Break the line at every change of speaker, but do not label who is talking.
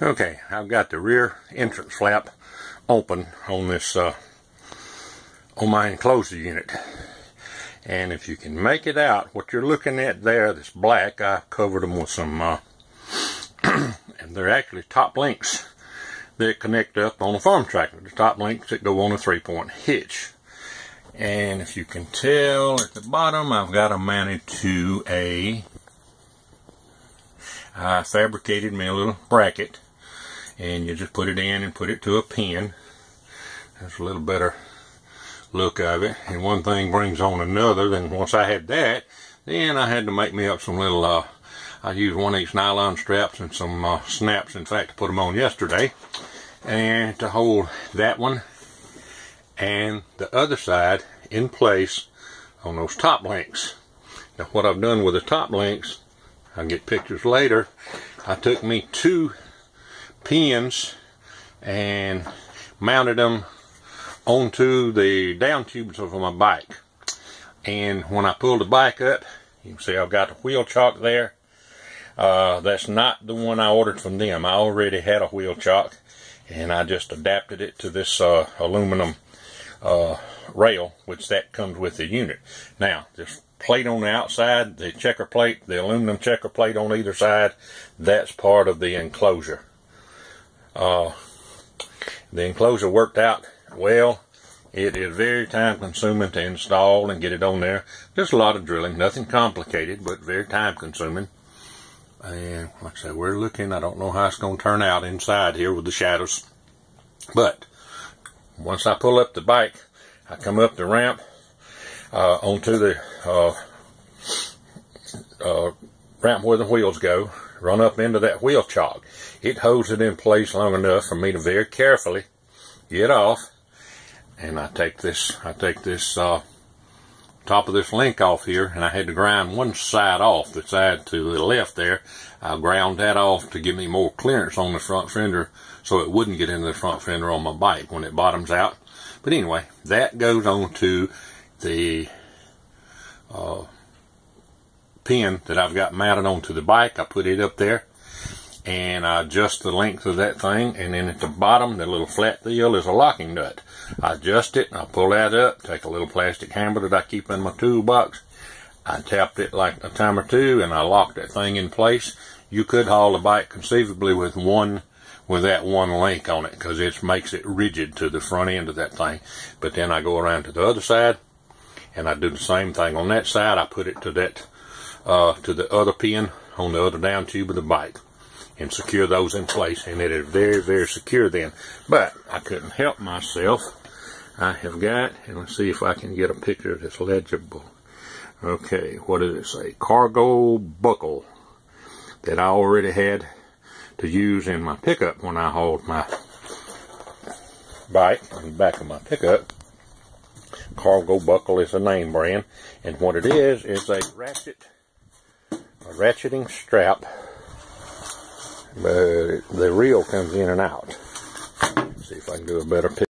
Okay, I've got the rear entrance flap open on this, uh, on my enclosure unit. And if you can make it out, what you're looking at there, this black, I covered them with some, uh, and they're actually top links that connect up on a farm tractor. The top links that go on a three-point hitch. And if you can tell at the bottom, I've got them mounted to a I fabricated me a little bracket and you just put it in and put it to a pin. That's a little better look of it. And one thing brings on another. Then once I had that, then I had to make me up some little, uh, I used one inch nylon straps and some uh, snaps, in fact, to put them on yesterday. And to hold that one and the other side in place on those top links. Now what I've done with the top links, I'll get pictures later, I took me two pins and mounted them onto the down tubes of my bike. And when I pulled the bike up, you can see I've got the wheel chock there. Uh, that's not the one I ordered from them. I already had a wheel chock and I just adapted it to this uh, aluminum uh, rail, which that comes with the unit. Now, this plate on the outside, the checker plate, the aluminum checker plate on either side, that's part of the enclosure. Uh, the enclosure worked out well. It is very time consuming to install and get it on there. Just a lot of drilling, nothing complicated, but very time consuming. And like I said, we're looking, I don't know how it's going to turn out inside here with the shadows. But once I pull up the bike, I come up the ramp uh, onto the uh, uh, ramp where the wheels go, run up into that wheel chock. It holds it in place long enough for me to very carefully get off. And I take this, I take this uh, top of this link off here, and I had to grind one side off, the side to the left there. I ground that off to give me more clearance on the front fender so it wouldn't get into the front fender on my bike when it bottoms out. But anyway, that goes on to the uh, pin that I've got mounted onto the bike. I put it up there and I adjust the length of that thing and then at the bottom the little flat deal is a locking nut. I adjust it, I pull that up, take a little plastic hammer that I keep in my toolbox, I tapped it like a time or two and I lock that thing in place. You could haul the bike conceivably with one with that one link on it because it makes it rigid to the front end of that thing. But then I go around to the other side and I do the same thing on that side. I put it to that uh, to the other pin on the other down tube of the bike and secure those in place and it is very very secure then. But I couldn't help myself. I have got and let's see if I can get a picture that's legible. Okay what does it say? Cargo buckle that I already had to use in my pickup when I hauled my bike on the back of my pickup. Cargo buckle is a name brand and what it is is a ratchet ratcheting strap but the reel comes in and out. Let's see if I can do a better picture.